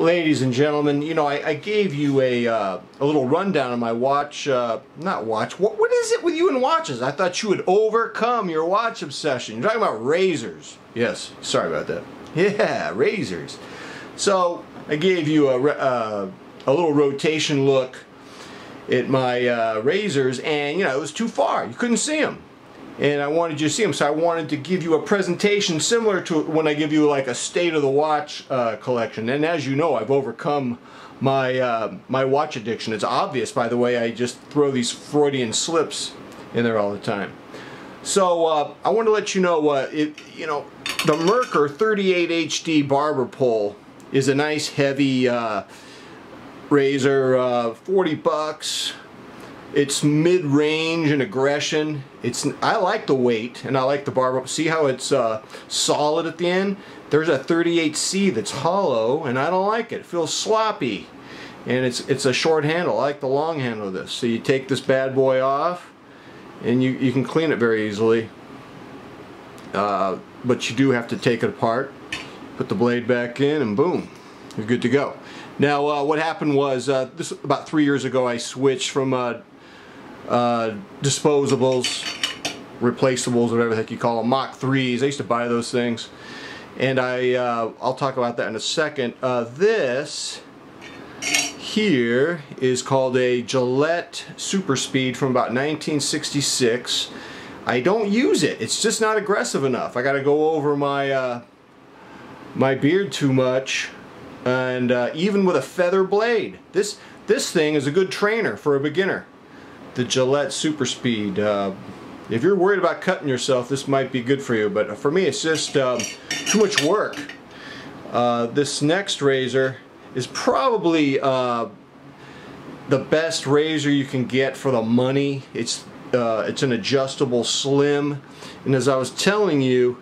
Ladies and gentlemen, you know, I, I gave you a, uh, a little rundown of my watch, uh, not watch, what, what is it with you and watches? I thought you would overcome your watch obsession. You're talking about razors. Yes, sorry about that. Yeah, razors. So, I gave you a, uh, a little rotation look at my uh, razors and, you know, it was too far. You couldn't see them and I wanted you to see them so I wanted to give you a presentation similar to when I give you like a state of the watch uh, collection. And as you know I've overcome my uh, my watch addiction. It's obvious by the way I just throw these Freudian slips in there all the time. So uh, I want to let you know uh, it, you know the Merkur 38 HD barber pole is a nice heavy uh, razor uh, 40 bucks it's mid-range and aggression. It's I like the weight and I like the barb. See how it's uh, solid at the end? There's a 38C that's hollow and I don't like it. It feels sloppy. And it's it's a short handle. I like the long handle of this. So you take this bad boy off and you, you can clean it very easily. Uh, but you do have to take it apart, put the blade back in and boom, you're good to go. Now uh, what happened was, uh, this about three years ago I switched from uh, uh, disposables, replaceables, whatever the heck you call them, Mach 3s. I used to buy those things. And I, uh, I'll talk about that in a second. Uh, this here is called a Gillette Super Speed from about 1966. I don't use it. It's just not aggressive enough. I got to go over my uh, my beard too much, and uh, even with a feather blade, this this thing is a good trainer for a beginner the Gillette Super Speed. Uh, if you're worried about cutting yourself, this might be good for you, but for me it's just um, too much work. Uh, this next razor is probably uh, the best razor you can get for the money. It's uh, it's an adjustable slim, and as I was telling you,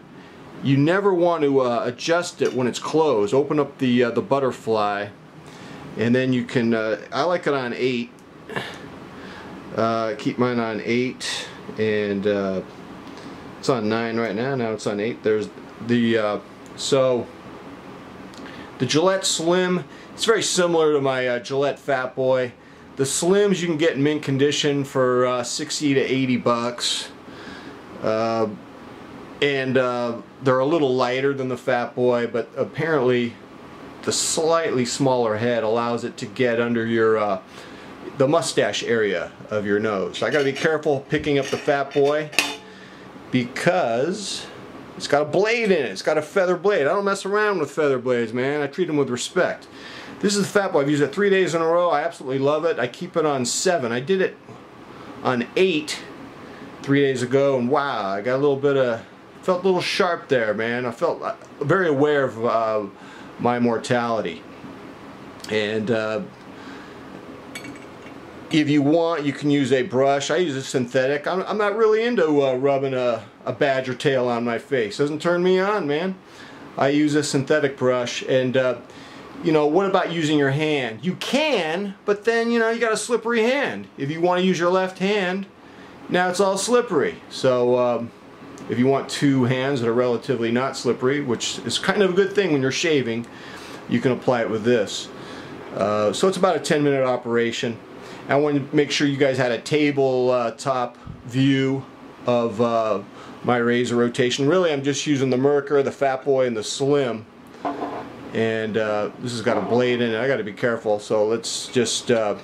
you never want to uh, adjust it when it's closed. Open up the uh, the butterfly, and then you can. I like it on eight uh, keep mine on 8 and uh, it's on 9 right now. Now it's on 8 there's the uh, so the Gillette Slim it's very similar to my uh, Gillette Fat Boy. The Slims you can get in mint condition for uh, 60 to 80 bucks. Uh, and they're a little lighter than the Fat Boy but apparently the slightly smaller head allows it to get under your the mustache area of your nose. I got to be careful picking up the Fat Boy because it's got a blade in it. It's got a feather blade. I don't mess around with feather blades, man. I treat them with respect. This is the Fat Boy. I've used it three days in a row. I absolutely love it. I keep it on seven. I did it on eight three days ago, and wow, I got a little bit of, felt a little sharp there, man. I felt uh, very aware of uh, my mortality. And uh, if you want, you can use a brush. I use a synthetic. I'm, I'm not really into uh, rubbing a, a badger tail on my face. Doesn't turn me on, man. I use a synthetic brush and uh, you know, what about using your hand? You can, but then, you know, you got a slippery hand. If you want to use your left hand, now it's all slippery. So, um, if you want two hands that are relatively not slippery, which is kind of a good thing when you're shaving, you can apply it with this. Uh, so it's about a 10 minute operation. I wanted to make sure you guys had a table uh, top view of uh, my razor rotation. Really, I'm just using the Merkur, the Fat Boy, and the Slim. And uh, this has got a blade in it. I got to be careful. So let's just uh,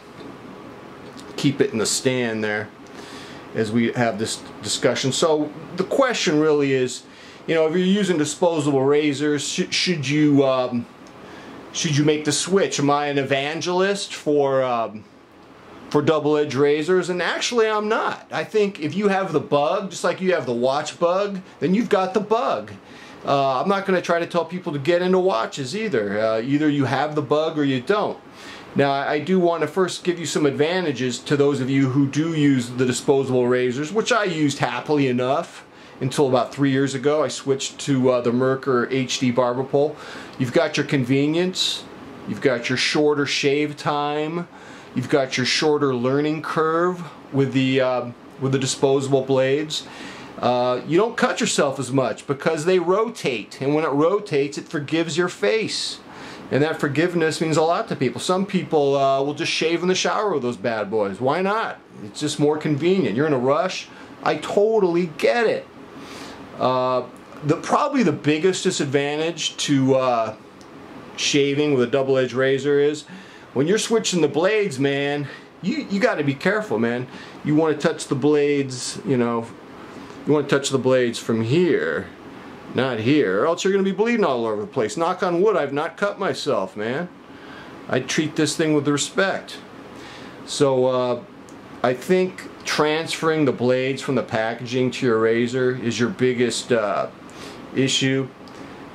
keep it in the stand there as we have this discussion. So the question really is, you know, if you're using disposable razors, sh should you um, should you make the switch? Am I an evangelist for um, for double-edged razors and actually I'm not. I think if you have the bug, just like you have the watch bug, then you've got the bug. Uh, I'm not going to try to tell people to get into watches either. Uh, either you have the bug or you don't. Now I do want to first give you some advantages to those of you who do use the disposable razors, which I used happily enough until about three years ago. I switched to uh, the Merkur HD barber pole. You've got your convenience, you've got your shorter shave time, You've got your shorter learning curve with the, uh, with the disposable blades. Uh, you don't cut yourself as much because they rotate and when it rotates it forgives your face And that forgiveness means a lot to people. Some people uh, will just shave in the shower with those bad boys. Why not? It's just more convenient. You're in a rush. I totally get it. Uh, the probably the biggest disadvantage to uh, shaving with a double-edged razor is when you're switching the blades, man. You you got to be careful, man. You want to touch the blades, you know. You want to touch the blades from here, not here, or else you're going to be bleeding all over the place. Knock on wood, I've not cut myself, man. I treat this thing with respect. So uh, I think transferring the blades from the packaging to your razor is your biggest uh, issue.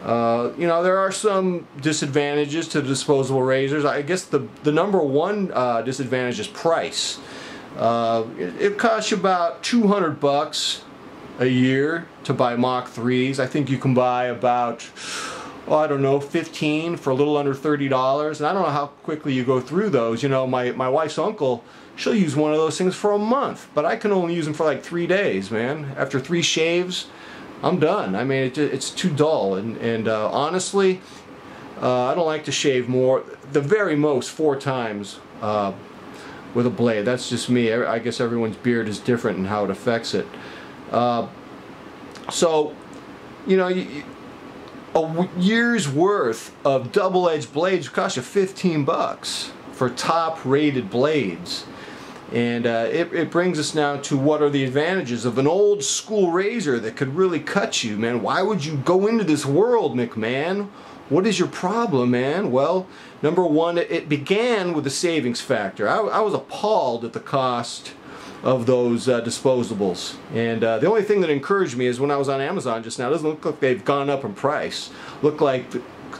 Uh, you know, there are some disadvantages to disposable razors. I guess the, the number one uh, disadvantage is price. Uh, it, it, costs you about 200 bucks a year to buy Mach 3s. I think you can buy about, oh, I don't know, 15 for a little under $30. And I don't know how quickly you go through those. You know, my, my wife's uncle, she'll use one of those things for a month. But I can only use them for like three days, man. After three shaves, I'm done. I mean, it, it's too dull. And, and uh, honestly, uh, I don't like to shave more, the very most four times uh, with a blade. That's just me. I guess everyone's beard is different and how it affects it. Uh, so, you know, a year's worth of double-edged blades cost you 15 bucks for top-rated blades. And uh, it, it brings us now to what are the advantages of an old school razor that could really cut you, man. Why would you go into this world, McMahon? What is your problem, man? Well, number one, it began with the savings factor. I, I was appalled at the cost of those uh, disposables. And uh, the only thing that encouraged me is when I was on Amazon just now, it doesn't look like they've gone up in price. Look like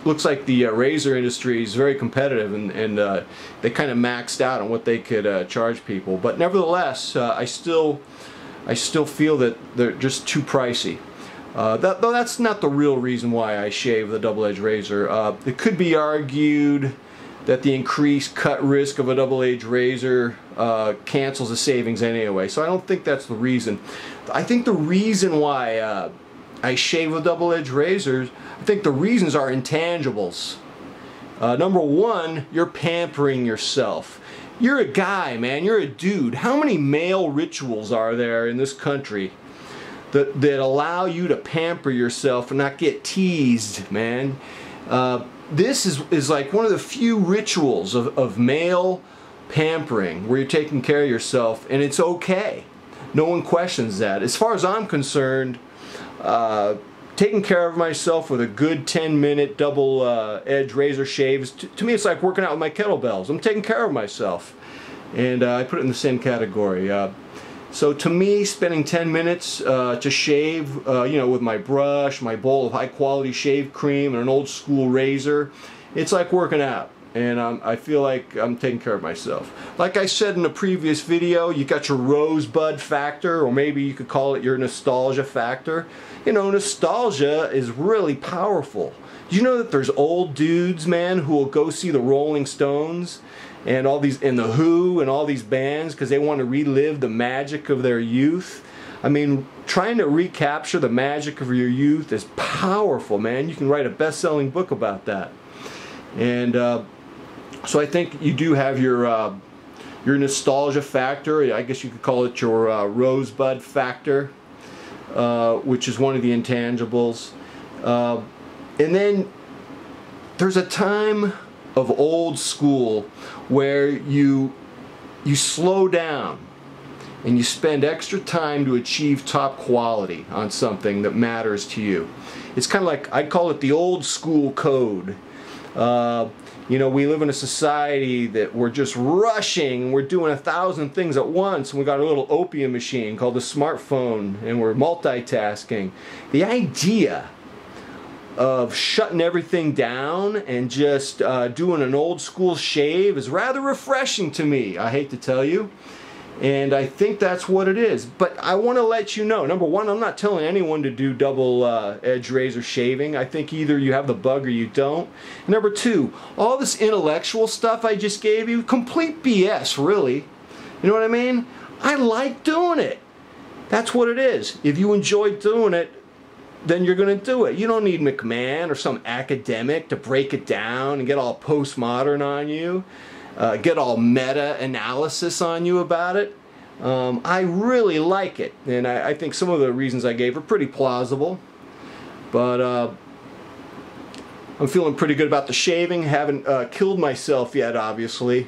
looks like the uh, razor industry is very competitive and, and uh, they kind of maxed out on what they could uh, charge people. But nevertheless, uh, I still I still feel that they're just too pricey. Uh, that, though that's not the real reason why I shave the double-edged razor. Uh, it could be argued that the increased cut risk of a double-edged razor cancels the savings anyway. So I don't think that's the reason. I think the reason why I shave with double-edged razors, I think the reasons are intangibles. Uh, number one, you're pampering yourself. You're a guy, man. You're a dude. How many male rituals are there in this country that, that allow you to pamper yourself and not get teased, man? Uh, this is, is like one of the few rituals of, of male pampering where you're taking care of yourself and it's okay. No one questions that. As far as I'm concerned, uh, taking care of myself with a good 10 minute double uh, edge razor shaves, to me it's like working out with my kettlebells. I'm taking care of myself. And uh, I put it in the same category. Uh, so to me, spending 10 minutes uh, to shave, uh, you know, with my brush, my bowl of high quality shave cream, and an old school razor, it's like working out. And um, I feel like I'm taking care of myself. Like I said in a previous video, you got your rosebud factor, or maybe you could call it your nostalgia factor. You know, nostalgia is really powerful. Do you know that there's old dudes, man, who will go see the Rolling Stones and all these and the Who and all these bands because they want to relive the magic of their youth. I mean, trying to recapture the magic of your youth is powerful, man. You can write a best-selling book about that. And uh, so I think you do have your uh, your nostalgia factor. I guess you could call it your uh, rosebud factor, uh, which is one of the intangibles. Uh, and then there's a time of old school where you you slow down and you spend extra time to achieve top quality on something that matters to you. It's kind of like I call it the old school code. Uh, you know, we live in a society that we're just rushing, and we're doing a thousand things at once, and we got a little opium machine called the smartphone, and we're multitasking. The idea of shutting everything down and just uh, doing an old school shave is rather refreshing to me, I hate to tell you. And I think that's what it is. But I want to let you know, number one, I'm not telling anyone to do double uh, edge razor shaving. I think either you have the bug or you don't. Number two, all this intellectual stuff I just gave you, complete BS, really. You know what I mean? I like doing it. That's what it is. If you enjoy doing it, then you're going to do it. You don't need McMahon or some academic to break it down and get all postmodern on you, uh, get all meta analysis on you about it. Um, I really like it, and I, I, think some of the reasons I gave are pretty plausible. But uh, I'm feeling pretty good about the shaving. Haven't uh, killed myself yet, obviously.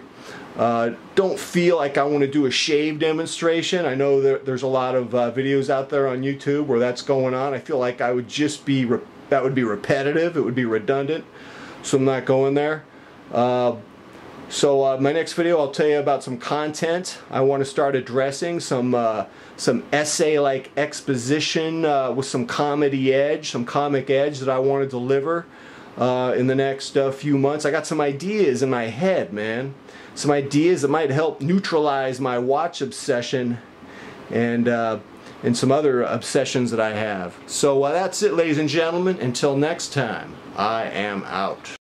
Uh, don't feel like I want to do a shave demonstration. I know there, there's a lot of uh, videos out there on YouTube where that's going on. I feel like I would just be, that would be repetitive. It would be redundant. So I'm not going there. So uh, my next video I'll tell you about some content I want to start addressing, some uh, some essay-like exposition uh, with some comedy edge, some comic edge that I want to deliver uh, in the next uh, few months. I got some ideas in my head, man. Some ideas that might help neutralize my watch obsession and uh, and some other obsessions that I have. So that's it, ladies and gentlemen. Until next time, I am out.